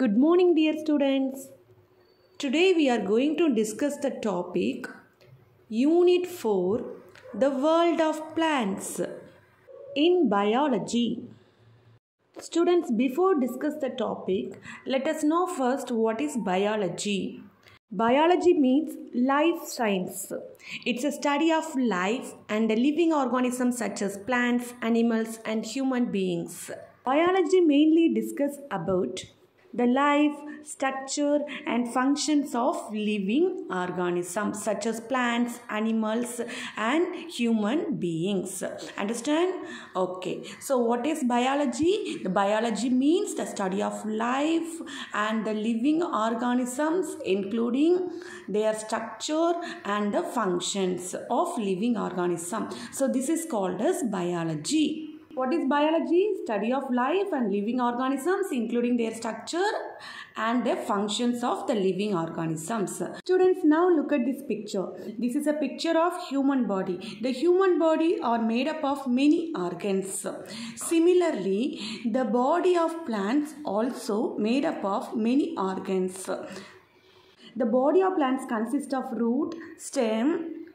Good morning, dear students. Today we are going to discuss the topic Unit 4 The World of Plants in Biology. Students, before discuss the topic, let us know first what is biology. Biology means life science. It's a study of life and the living organisms such as plants, animals, and human beings. Biology mainly discuss about the life, structure, and functions of living organisms such as plants, animals, and human beings. Understand? Okay. So, what is biology? The biology means the study of life and the living organisms, including their structure and the functions of living organism. So, this is called as biology. What is biology? Study of life and living organisms including their structure and the functions of the living organisms. Students now look at this picture. This is a picture of human body. The human body are made up of many organs. Similarly, the body of plants also made up of many organs. The body of plants consists of root, stem,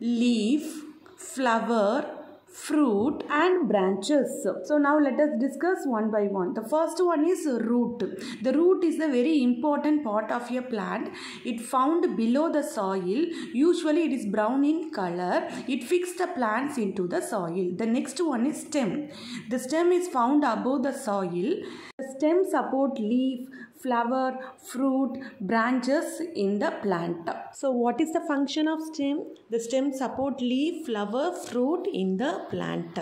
leaf, flower, fruit and branches. So now let us discuss one by one. The first one is root. The root is a very important part of a plant. It found below the soil. Usually it is brown in color. It fixes the plants into the soil. The next one is stem. The stem is found above the soil. Stem support leaf, flower, fruit, branches in the plant. So what is the function of stem? The stem support leaf, flower, fruit in the plant.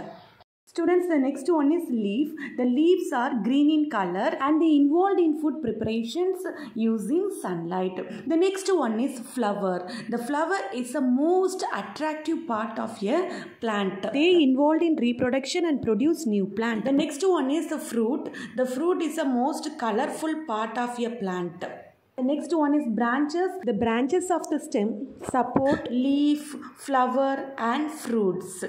Students, the next one is leaf. The leaves are green in color and they involved in food preparations using sunlight. The next one is flower. The flower is the most attractive part of a plant. They involved in reproduction and produce new plant. The next one is the fruit. The fruit is the most colorful part of a plant. The next one is branches. The branches of the stem support leaf, flower and fruits.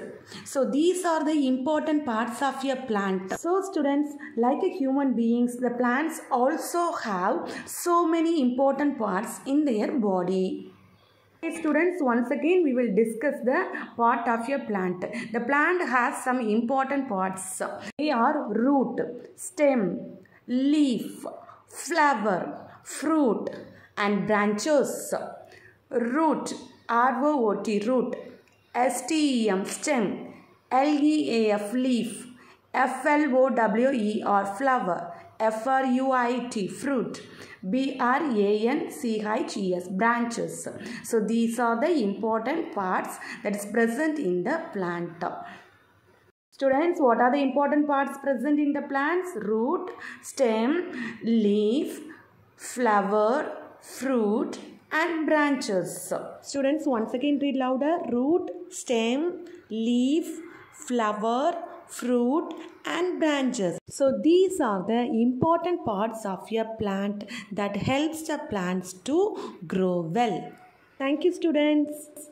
So these are the important parts of a plant. So students, like a human beings, the plants also have so many important parts in their body. Okay, students, once again we will discuss the part of a plant. The plant has some important parts. They are root, stem, leaf, flower, fruit and branches. Root, R-O-O-T, root. S-T-E-M, stem. L-E-A-F, leaf. F-L-O-W-E-R, flower. F-R-U-I-T, fruit. B-R-A-N-C-H-E-S, branches. So these are the important parts that is present in the plant. Students, what are the important parts present in the plants? Root, stem, leaf, flower, fruit and branches. Students, once again read louder. Root, stem, leaf, flower, fruit and branches. So these are the important parts of your plant that helps the plants to grow well. Thank you students.